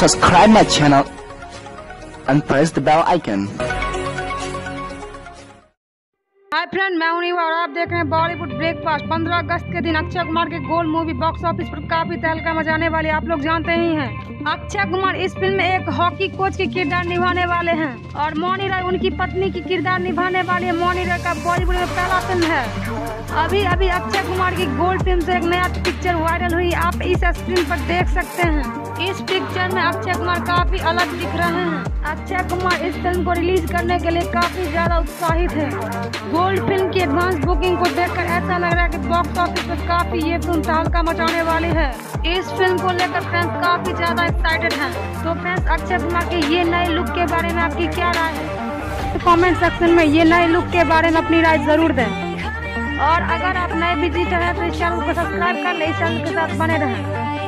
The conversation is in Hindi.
subscribe my channel and press the bell icon. Hi friend मैं हूँ और आप देख रहे हैं बॉलीवुड ब्रेकफास्ट 15 अगस्त के दिन अक्षय कुमार की गोल मूवी बॉक्स ऑफ़िस पर काफ़ी तहलका मचाने वाली आप लोग जानते ही हैं। अक्षय कुमार इस फ़िल्म में एक हॉकी कोच की किरदार निभाने वाले हैं और मोनी राय उनकी पत्नी की किरदार निभाने वाली है। मोनी राय का बॉलीवुड में पहला फ़िल्म है। अभी अभी अक्षय कुमार की गोल्ड फ़िल्म से एक नया पिक्चर वायरल हुई। आप इस स्क्रीन पर देख सकते हैं। इस पिक्चर में अक्षय कुमार काफ़ी अलग दिख रहे हैं। अक्षय कुमार इस फ़िल्म को रिलीज़ करने के लिए काफ़ी ज़्यादा उत्साहित है। गोल्ड फ़िल्म की एडवांस बुकिंग को देखकर ऐसा लग रहा है कि बॉक्स ऑफ़िस पर काफ़ी ये फ़िल्म तहलका मचाने वाली है। इस फ़िल्म को लेकर फैंस काफ़ी ज़्यादा एक्साइटेड हैं। तो फैंस अक्षय कुमार के ये नए लुक के बारे में आपकी क्या राय है? कमेंट सेक्शन में ये नए लुक के बारे में अपनी राय ज़रूर दें। और अगर आप नए विजिटर हैं तो इस चैनल को सब्सक्राइब कर ले चैनल के साथ बने रहें।